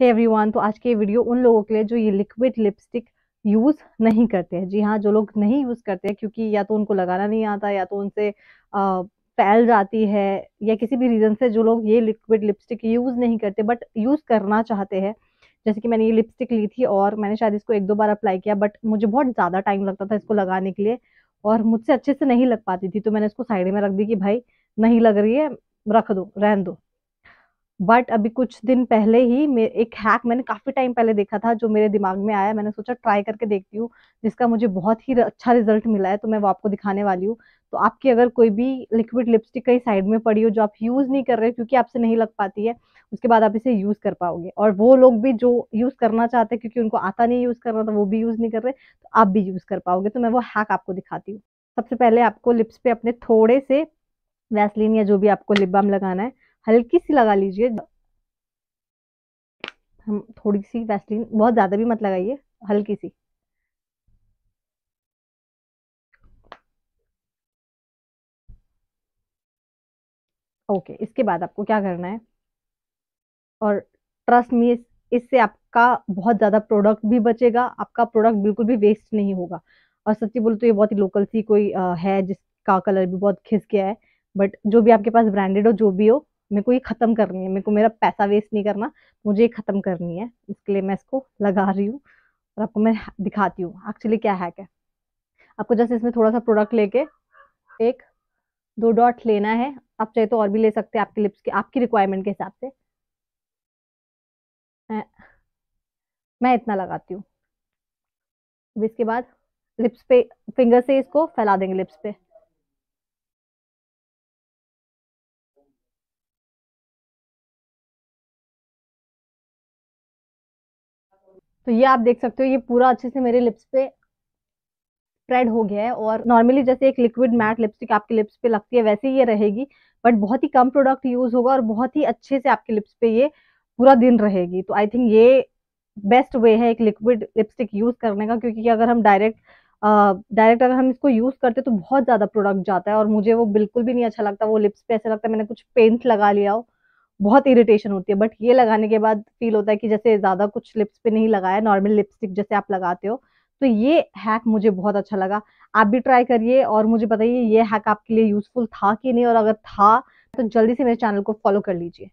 Hey everyone तो आज के वीडियो उन लोगों के लिए जो ये लिक्विड लिपस्टिक यूज़ नहीं करते हैं। जी हाँ जो लोग नहीं यूज़ करते हैं, क्योंकि या तो उनको लगाना नहीं आता, या तो उनसे फैल जाती है, या किसी भी रीज़न से जो लोग ये लिक्विड लिपस्टिक यूज़ नहीं करते बट यूज़ करना चाहते हैं। जैसे कि मैंने ये लिपस्टिक ली थी और मैंने शायद इसको एक दो बार अप्लाई किया बट मुझे बहुत ज़्यादा टाइम लगता था इसको लगाने के लिए और मुझसे अच्छे से नहीं लग पाती थी तो मैंने इसको साइड में रख दी कि भाई, नहीं लग रही है, रख दो, रहन दो। बट अभी कुछ दिन पहले ही एक हैक मैंने काफ़ी टाइम पहले देखा था, जो मेरे दिमाग में आया। मैंने सोचा ट्राई करके देखती हूँ, जिसका मुझे बहुत ही अच्छा रिज़ल्ट मिला है तो मैं वो आपको दिखाने वाली हूँ। तो आपकी अगर कोई भी लिक्विड लिपस्टिक कहीं साइड में पड़ी हो, जो आप यूज़ नहीं कर रहे, क्योंकि आपसे नहीं लग पाती है, उसके बाद आप इसे यूज़ कर पाओगे। और वो लोग भी जो यूज़ करना चाहते हैं, क्योंकि उनको आता नहीं यूज़ करना तो वो भी यूज़ नहीं कर रहे तो आप भी यूज़ कर पाओगे। तो मैं वो हैक आपको दिखाती हूँ। सबसे पहले आपको लिप्स पे अपने थोड़े से वैसलिन या जो भी आपको लिप बाम लगाना है हल्की सी लगा लीजिए। हम थोड़ी सी वैसलीन बहुत ज़्यादा भी मत लगाइए हल्की सी। ओके इसके बाद आपको क्या करना है? और ट्रस्ट मी इससे आपका बहुत ज़्यादा प्रोडक्ट भी बचेगा आपका प्रोडक्ट बिल्कुल भी वेस्ट नहीं होगा। और सच्ची बोलो तो ये बहुत ही लोकल सी कोई आ, है जिसका कलर भी बहुत खिस गया है। बट जो भी आपके पास ब्रांडेड हो जो भी हो मेरे को ये ख़त्म करनी है, मेरे को मेरा पैसा वेस्ट नहीं करना, मुझे ये ख़त्म करनी है, इसके लिए मैं इसको लगा रही हूँ और आपको मैं दिखाती हूँ एक्चुअली क्या हैक है। आपको जैसे इसमें थोड़ा सा प्रोडक्ट लेके एक, दो डॉट लेना है, आप चाहे तो और भी ले सकते हैं आपके लिप्स के, आपकी रिक्वायरमेंट के हिसाब से। मैं इतना लगाती हूँ। इसके बाद लिप्स पे फिंगर से इसको फैला देंगे लिप्स पे। तो ये आप देख सकते हो, ये पूरा अच्छे से मेरे लिप्स पे स्प्रेड हो गया है और नॉर्मली जैसे एक लिक्विड मैट लिपस्टिक आपके लिप्स पे लगती है, वैसे ही ये रहेगी बट बहुत ही कम प्रोडक्ट यूज़ होगा और बहुत ही अच्छे से आपके लिप्स पे ये पूरा दिन रहेगी। तो आई थिंक ये बेस्ट वे है एक लिक्विड लिपस्टिक यूज़ करने का, क्योंकि अगर हम डायरेक्ट डायरेक्ट अगर हम इसको यूज़ करते तो बहुत ज़्यादा प्रोडक्ट जाता है और मुझे वो बिल्कुल भी नहीं अच्छा लगता, वो लिप्स पे ऐसा लगता है मैंने कुछ पेंट लगा लिया हो। बहुत इरिटेशन होती है बट ये लगाने के बाद फील होता है कि जैसे ज़्यादा कुछ लिप्स पे नहीं लगाया नॉर्मल लिपस्टिक जैसे आप लगाते हो तो ये हैक मुझे बहुत अच्छा लगा। आप भी ट्राई करिए और मुझे बताइए ये हैक आपके लिए यूजफुल था कि नहीं, और अगर था तो जल्दी से मेरे चैनल को फॉलो कर लीजिए।